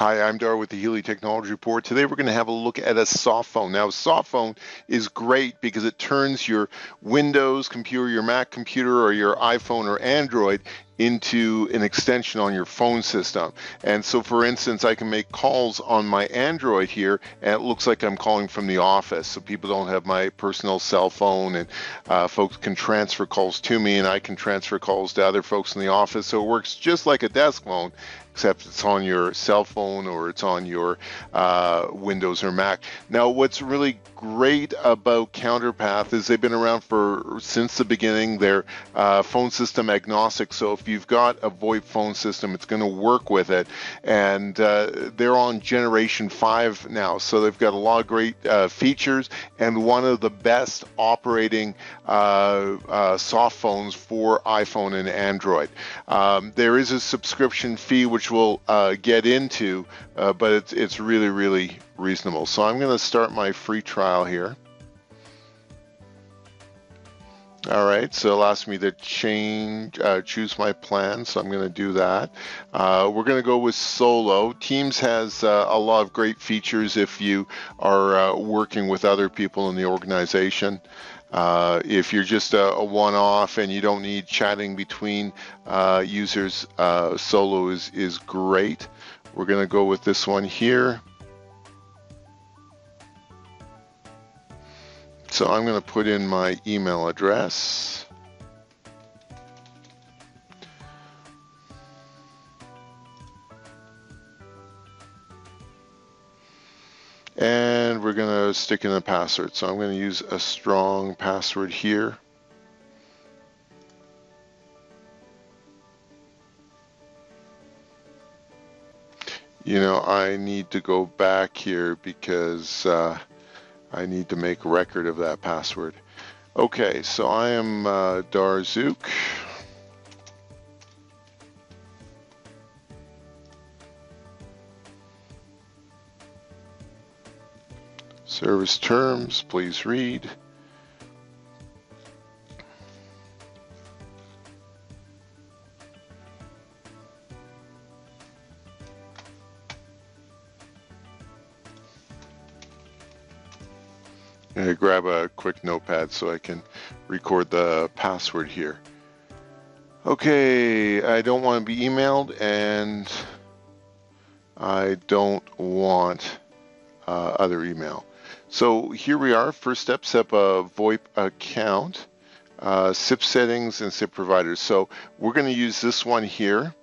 Hi, I'm Dar with the Healy Technology Report. Today we're going to have a look at a soft phone. Now, a soft phone is great because it turns your Windows computer, your Mac computer, or your iPhone or Android into an extension on your phone system. And so, for instance, I can make calls on my Android here, and it looks like I'm calling from the office. So people don't have my personal cell phone, and uh, folks can transfer calls to me, and I can transfer calls to other folks in the office. So it works just like a desk phone, except it's on your cell phone or it's on your uh, Windows or Mac. Now, what's really great about Counterpath is they've been around for since the beginning. They're uh, phone system agnostic, so if you've got a VoIP phone system, it's going to work with it. And uh, they're on generation five now, so they've got a lot of great uh, features and one of the best operating uh, uh, soft phones for iPhone and Android. Um, there is a subscription fee which we'll uh, get into, uh, but it's, it's really, really reasonable. So I'm going to start my free trial here. All right, so it asks me to change, uh, choose my plan, so I'm going to do that. Uh, we're going to go with solo. Teams has uh, a lot of great features if you are uh, working with other people in the organization. Uh, if you're just a, a one-off and you don't need chatting between uh, users, Solo is, is great. We're going to go with this one here. So I'm going to put in my email address. and we're going to stick in a password. So I'm going to use a strong password here. You know, I need to go back here because uh, I need to make a record of that password. Okay, so I am uh, Darzook. Service terms, please read. I grab a quick notepad so I can record the password here. Okay, I don't want to be emailed and I don't want uh, other email. So here we are, first step, set up a VoIP account, uh, SIP settings and SIP providers. So we're going to use this one here.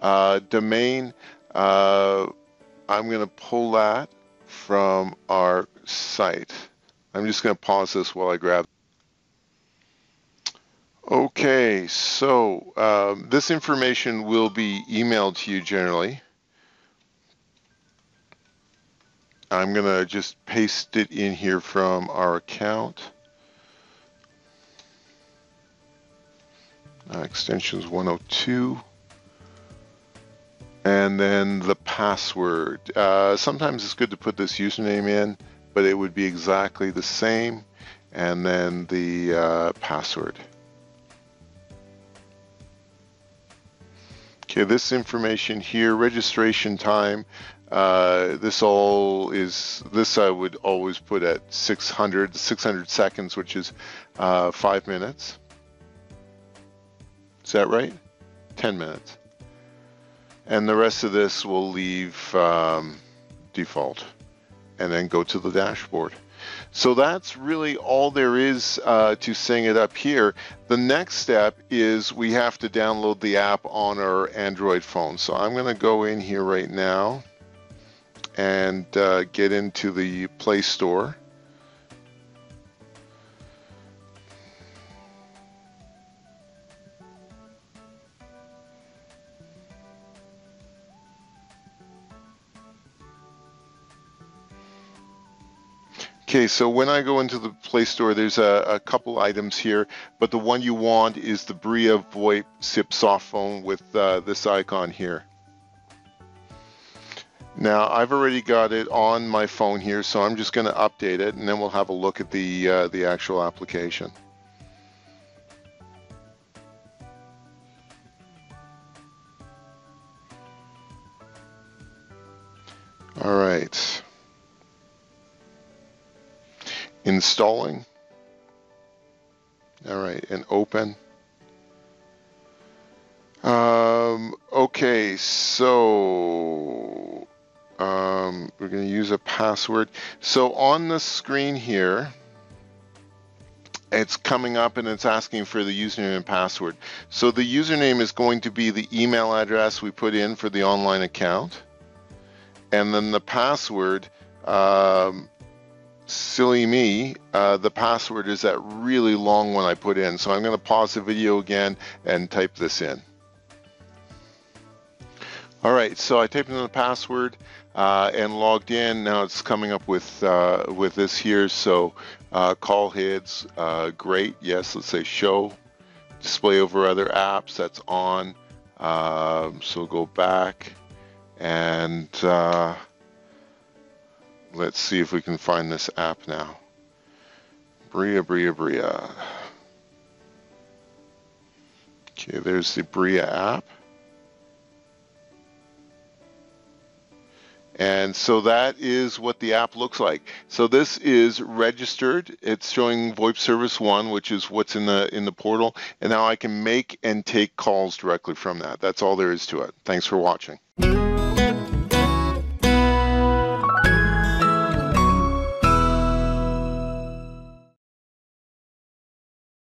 Uh, domain, uh, I'm going to pull that from our site. I'm just going to pause this while I grab. Okay, so um, this information will be emailed to you generally. I'm going to just paste it in here from our account. Uh, extensions 102. And then the password. Uh, sometimes it's good to put this username in, but it would be exactly the same. And then the uh, password. Okay, this information here, registration time, uh, this all is, this I would always put at 600, 600 seconds, which is uh, five minutes. Is that right? 10 minutes. And the rest of this will leave um, default and then go to the dashboard. So that's really all there is uh, to setting it up here. The next step is we have to download the app on our Android phone. So I'm going to go in here right now and uh, get into the Play Store. Okay, so when I go into the Play Store, there's a, a, couple items here, but the one you want is the Bria VoIP SIP soft phone with uh, this icon here. Now I've already got it on my phone here, so I'm just going to update it and then we'll have a look at the, uh, the actual application. right. Installing. All right, and open. Um, okay, so um, we're going to use a password. So on the screen here, it's coming up and it's asking for the username and password. So the username is going to be the email address we put in for the online account. And then the password, um, silly me, uh, the password is that really long one I put in. So I'm going to pause the video again and type this in. All right, so I typed in the password uh, and logged in. Now it's coming up with uh, with this here. So uh, call heads, uh, great. Yes, let's say show display over other apps. That's on. Um, so go back and uh, let's see if we can find this app now. Bria, Bria, Bria. Okay, there's the Bria app. And so that is what the app looks like. So this is registered. It's showing VoIP service one, which is what's in the in the portal. And now I can make and take calls directly from that. That's all there is to it. Thanks for watching.